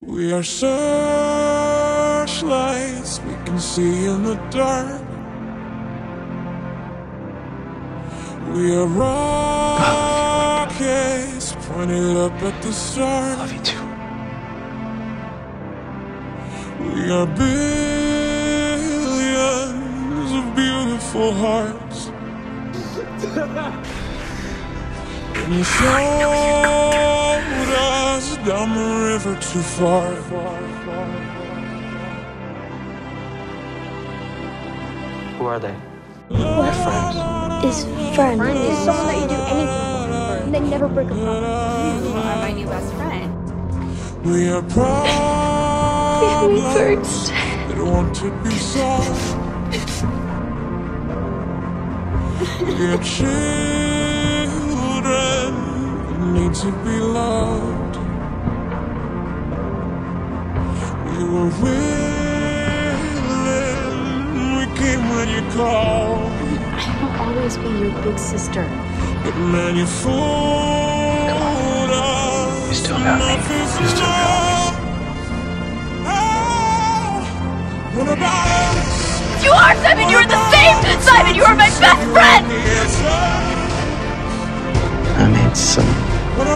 We are searchlights we can see in the dark. We are rockets pointed up at the stars. Love you too. We are billions of beautiful hearts. And you down the river too far. Who are they? What friends. is friend? Is someone that you do anything for, and they never break a promise. You are my new best friend. We are proud Me first. that want to be solved. We are children that need to be loved. Willing, when you called. I will always be your big sister. But man, you fool. You still got me. You still got me. Ah, what about you are Simon! You're the same! Simon, you are my best friend! I made some What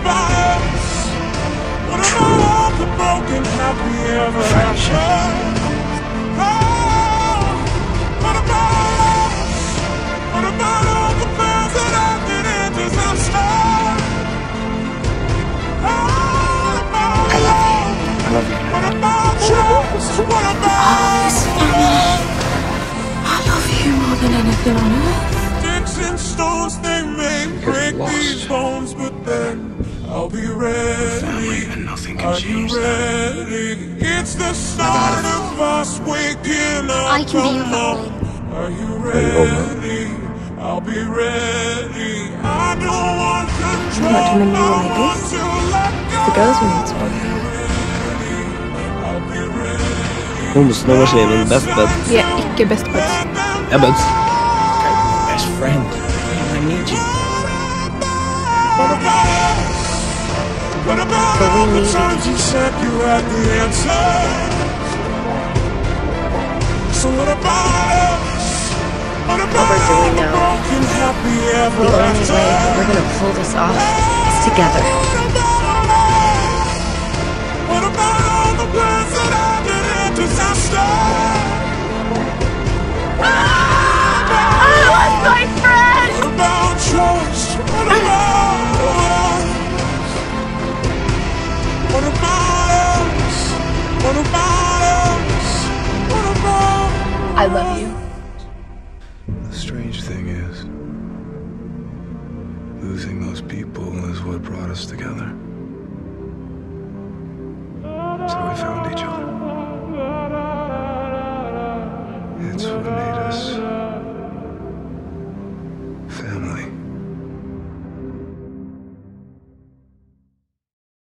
trust? What about I love you more than anything on earth. sticks and stones? They may break lost. these bones, but then I'll be ready. and nothing can Are you ready? It's the start of us waking up. I can be your Come on. following. Are you ready? I'll be ready. I don't want control. want to mingle I like want this? to let go. The girls we need ready. Homsene var min best bud. Vi er ikke best buds. Ja, buds. Best friend. I need you. What about us? What about But we all the needed times you said you had the answer? So what about us? What about we're all doing the now. broken happy ever The only after? way we're gonna pull this off is together. I love you. The strange thing is, losing those people is what brought us together. So we found each